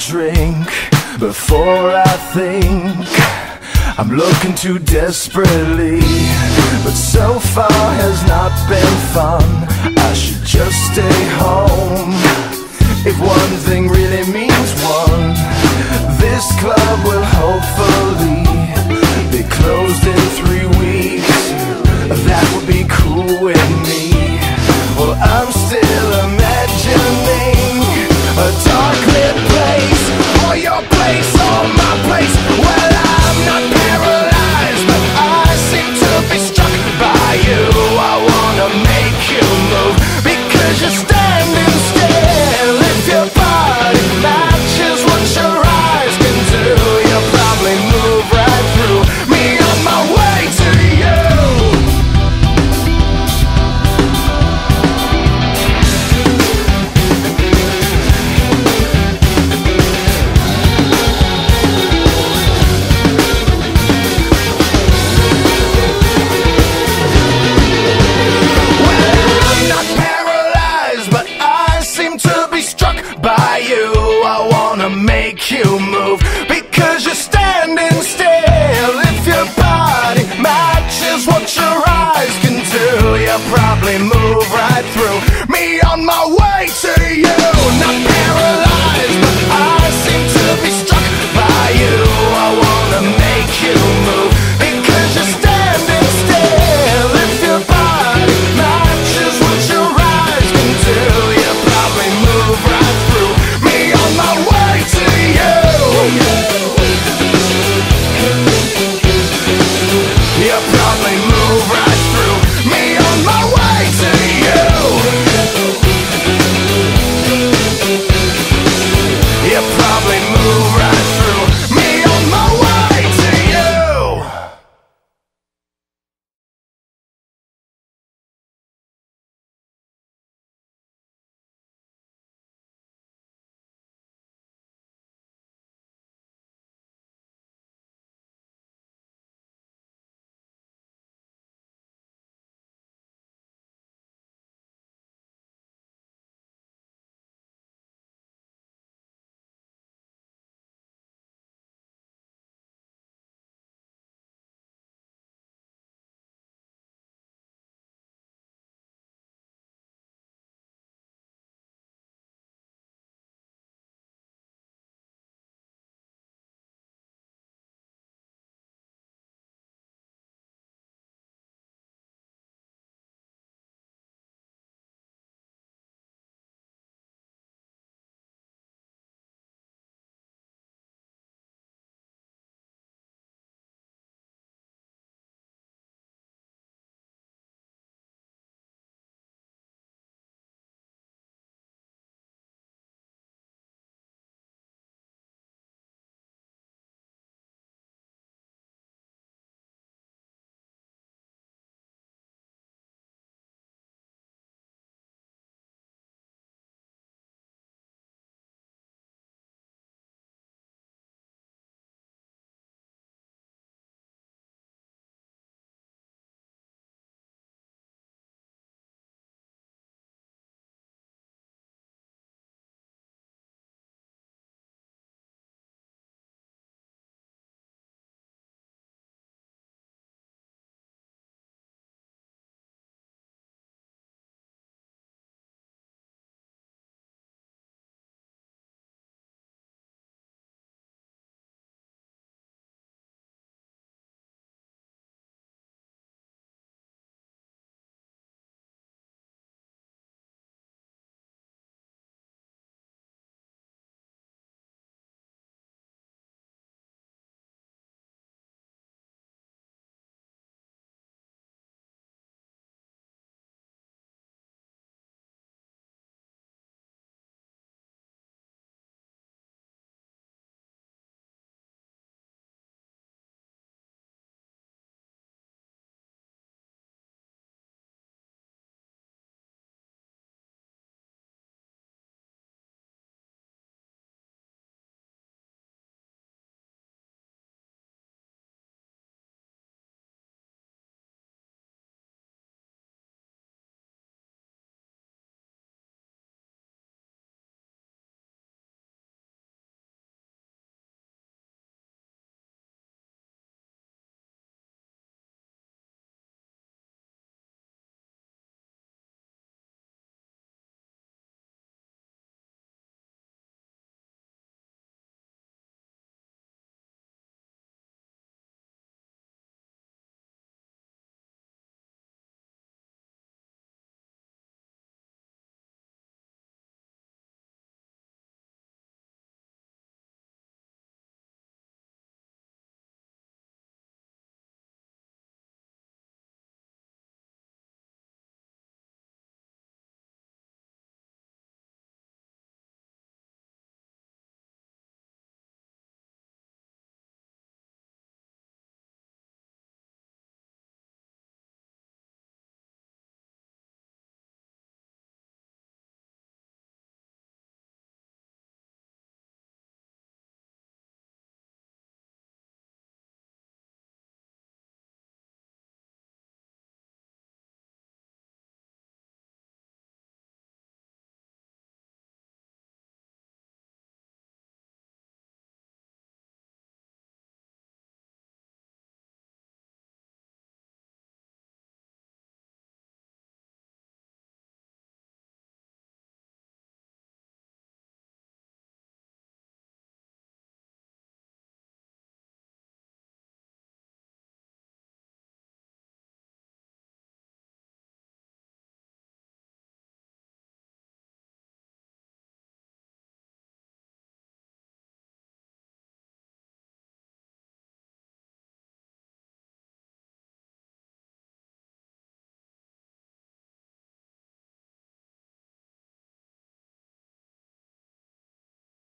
drink before I think. I'm looking too desperately But so far has not been fun. I should just stay home. If one you move. Be